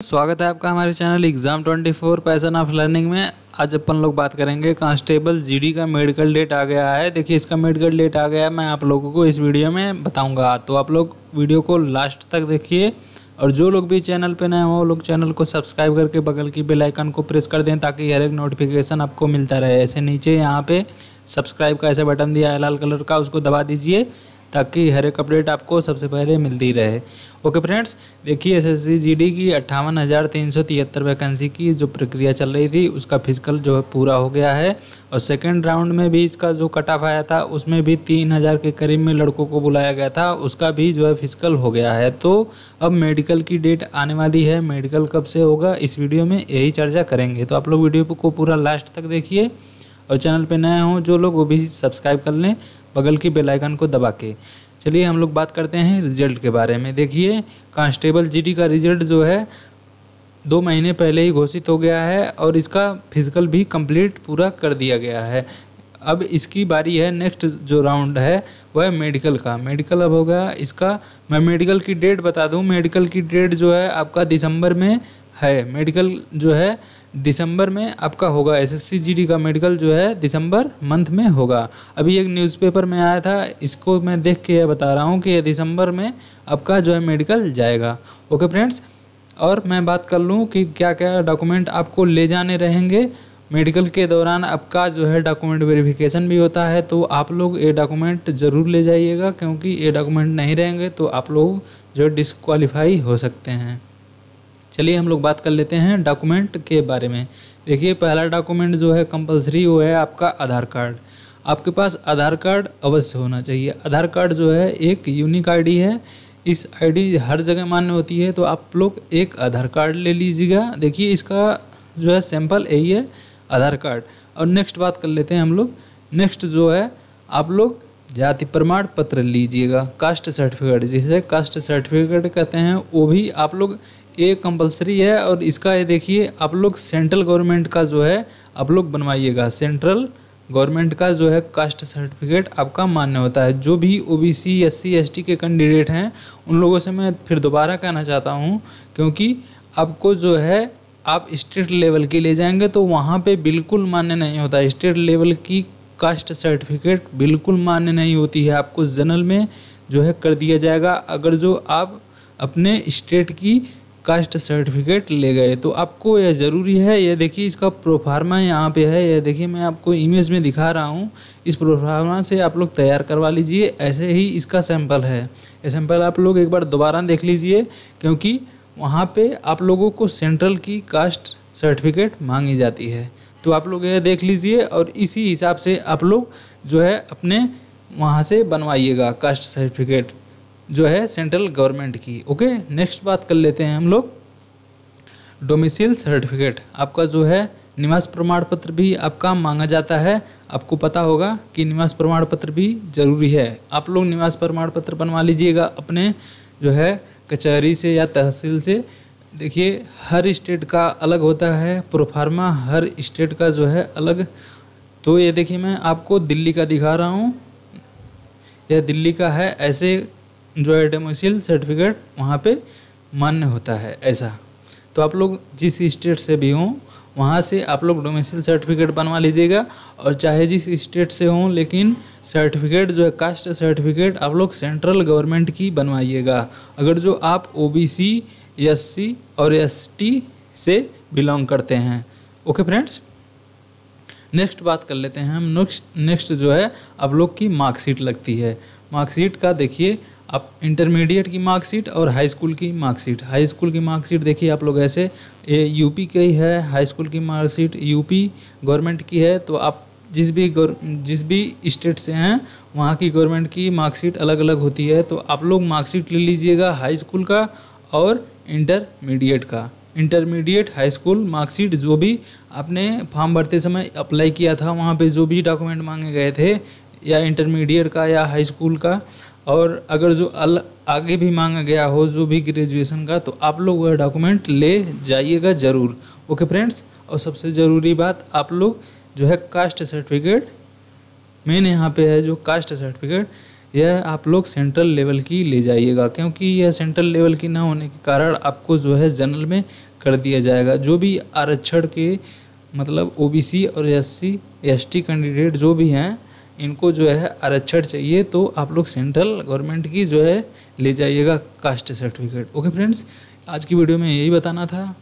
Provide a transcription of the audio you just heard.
स्वागत है आपका हमारे channel exam 24 passion of learning में। आज अपन लोग बात करेंगे कांस्टेबल जीडी का मेडिकल डेट आ गया है। देखिए, इसका मेडिकल डेट आ गया है, मैं आप लोगों को इस वीडियो में बताऊँगा। तो आप लोग वीडियो को लास्ट तक देखिए और जो लोग भी चैनल पे नए हो, वो लोग चैनल को सब्सक्राइब करके बगल की बेल आइकन को प्रेस कर दें ताकि हर एक नोटिफिकेशन आपको मिलता रहे। ऐसे नीचे यहाँ पे सब्सक्राइब का ऐसा बटन दिया है, लाल कलर का, उसको दबा दीजिए। ताकि हर एक अपडेट आपको सबसे पहले मिलती रहे। ओके फ्रेंड्स देखिए एस एस की अट्ठावन हज़ार तीन सौ तिहत्तर वैकेंसी की जो प्रक्रिया चल रही थी, उसका फ़िज़िकल जो है पूरा हो गया है। और सेकेंड राउंड में भी इसका जो कट ऑफ़ आया था, उसमें भी तीन हज़ार के करीब में लड़कों को बुलाया गया था, उसका भी जो है फ़िज़िकल हो गया है। तो अब मेडिकल की डेट आने वाली है। मेडिकल कब से होगा, इस वीडियो में यही चर्चा करेंगे। तो आप लोग वीडियो को पूरा लास्ट तक देखिए। और चैनल पे नए हों, जो लोग वो भी सब्सक्राइब कर लें, बगल की बेल आइकन को दबा के। चलिए हम लोग बात करते हैं रिज़ल्ट के बारे में। देखिए कांस्टेबल जीडी का रिज़ल्ट जो है, दो महीने पहले ही घोषित हो गया है और इसका फ़िज़िकल भी कंप्लीट पूरा कर दिया गया है। अब इसकी बारी है नेक्स्ट जो राउंड है, वह है मेडिकल का। मेडिकल अब होगा इसका। मैं मेडिकल की डेट बता दूँ। मेडिकल की डेट जो है, आपका दिसंबर में है। मेडिकल जो है दिसंबर में आपका होगा एस एस सी का मेडिकल जो है दिसंबर मंथ में होगा। अभी एक न्यूज़पेपर में आया था, इसको मैं देख के बता रहा हूँ कि दिसंबर में आपका जो है मेडिकल जाएगा। ओके फ्रेंड्स और मैं बात कर लूँ कि क्या क्या डॉक्यूमेंट आपको ले जाने रहेंगे। मेडिकल के दौरान आपका जो है डॉक्यूमेंट वेरिफिकेशन भी होता है तो आप लोग ये डॉक्यूमेंट ज़रूर ले जाइएगा, क्योंकि ये डॉक्यूमेंट नहीं रहेंगे तो आप लोग जो डिस्कवालीफाई हो सकते हैं। चलिए हम लोग बात कर लेते हैं डॉक्यूमेंट के बारे में। देखिए, पहला डॉक्यूमेंट जो है कंपलसरी वो है आपका आधार कार्ड। आपके पास आधार कार्ड अवश्य होना चाहिए। आधार कार्ड जो है एक यूनिक आईडी है। इस आईडी हर जगह मान्य होती है तो आप लोग एक आधार कार्ड ले लीजिएगा। देखिए, इसका जो है सैंपल यही है, आधार कार्ड। और नेक्स्ट बात कर लेते हैं हम लोग। नेक्स्ट जो है, आप लोग जाति प्रमाण पत्र लीजिएगा। कास्ट सर्टिफिकेट जिसे कास्ट सर्टिफिकेट कहते हैं, वो भी आप लोग ये कंपलसरी है और इसका ये देखिए, आप लोग सेंट्रल गवर्नमेंट का जो है, आप लोग बनवाइएगा। सेंट्रल गवर्नमेंट का जो है कास्ट सर्टिफिकेट आपका मान्य होता है। जो भी O B C S C S T के कैंडिडेट हैं, उन लोगों से मैं फिर दोबारा कहना चाहता हूँ, क्योंकि आपको जो है, आप स्टेट लेवल के ले जाएँगे तो वहाँ पे बिल्कुल मान्य नहीं होता। स्टेट लेवल की कास्ट सर्टिफिकेट बिल्कुल मान्य नहीं होती है। आपको जनरल में जो है कर दिया जाएगा। अगर जो आप अपने स्टेट की कास्ट सर्टिफिकेट ले गए तो आपको यह ज़रूरी है, यह देखिए इसका प्रोफार्मा यहाँ पे है, यह देखिए मैं आपको इमेज में दिखा रहा हूँ, इस प्रोफार्मा से आप लोग तैयार करवा लीजिए, ऐसे ही इसका सैंपल है। ये सैंपल आप लोग एक बार दोबारा देख लीजिए, क्योंकि वहाँ पे आप लोगों को सेंट्रल की कास्ट सर्टिफिकेट मांगी जाती है। तो आप लोग यह देख लीजिए और इसी हिसाब से आप लोग जो है अपने वहाँ से बनवाइएगा कास्ट सर्टिफिकेट जो है सेंट्रल गवर्नमेंट की। ओके नेक्स्ट बात कर लेते हैं हम लोग। डोमिसिल सर्टिफिकेट आपका जो है निवास प्रमाण पत्र भी आपका मांगा जाता है। आपको पता होगा कि निवास प्रमाण पत्र भी ज़रूरी है। आप लोग निवास प्रमाण पत्र बनवा लीजिएगा अपने जो है कचहरी से या तहसील से। देखिए, हर स्टेट का अलग होता है प्रोफार्मा हर स्टेट का जो है अलग। तो ये देखिए, मैं आपको दिल्ली का दिखा रहा हूँ। यह दिल्ली का है, ऐसे जो है डोमिसिल सर्टिफिकेट वहाँ पे मान्य होता है, ऐसा। तो आप लोग जिस स्टेट से भी हों, वहाँ से आप लोग डोमेसिल सर्टिफिकेट बनवा लीजिएगा और चाहे जिस स्टेट से हों, लेकिन सर्टिफिकेट जो है कास्ट सर्टिफिकेट आप लोग सेंट्रल गवर्नमेंट की बनवाइएगा। अगर जो आप ओ बी सी एस सी और एस टी से बिलोंग करते हैं। ओके फ्रेंड्स नेक्स्ट बात कर लेते हैं हम। नेक्स्ट नेक्स्ट जो है, आप लोग की मार्कशीट लगती है। मार्कशीट का देखिए आप इंटरमीडिएट की मार्कशीट और हाई स्कूल की मार्कशीट हाई स्कूल की मार्कशीट देखिए आप लोग ऐसे, ये यूपी की ही है हाई स्कूल की मार्कशीट यूपी गवर्नमेंट की है तो आप जिस भी जिस भी स्टेट से हैं, वहाँ की गवर्नमेंट की मार्कशीट अलग अलग होती है तो आप लोग मार्कशीट ले लीजिएगा हाई स्कूल का और इंटरमीडिएट का। इंटरमीडिएट हाई स्कूल मार्कशीट जो भी आपने फॉर्म भरते समय अप्लाई किया था, वहाँ पे जो भी डॉक्यूमेंट मांगे गए थे, या इंटरमीडिएट का या हाई स्कूल का और अगर जो अल, आगे भी मांगा गया हो, जो भी ग्रेजुएशन का तो आप लोग वह डॉक्यूमेंट ले जाइएगा ज़रूर। ओके फ्रेंड्स और सबसे ज़रूरी बात, आप लोग जो है कास्ट सर्टिफिकेट मेन यहाँ पे है जो कास्ट सर्टिफिकेट यह आप लोग सेंट्रल लेवल की ले जाइएगा। क्योंकि यह सेंट्रल लेवल की ना होने के कारण आपको जो है जनरल में कर दिया जाएगा। जो भी आरक्षण के मतलब ओबीसी और एससी एसटी कैंडिडेट जो भी हैं इनको जो है आरक्षण चाहिए तो आप लोग सेंट्रल गवर्नमेंट की जो है ले जाइएगा कास्ट सर्टिफिकेट। ओके फ्रेंड्स आज की वीडियो में यही बताना था।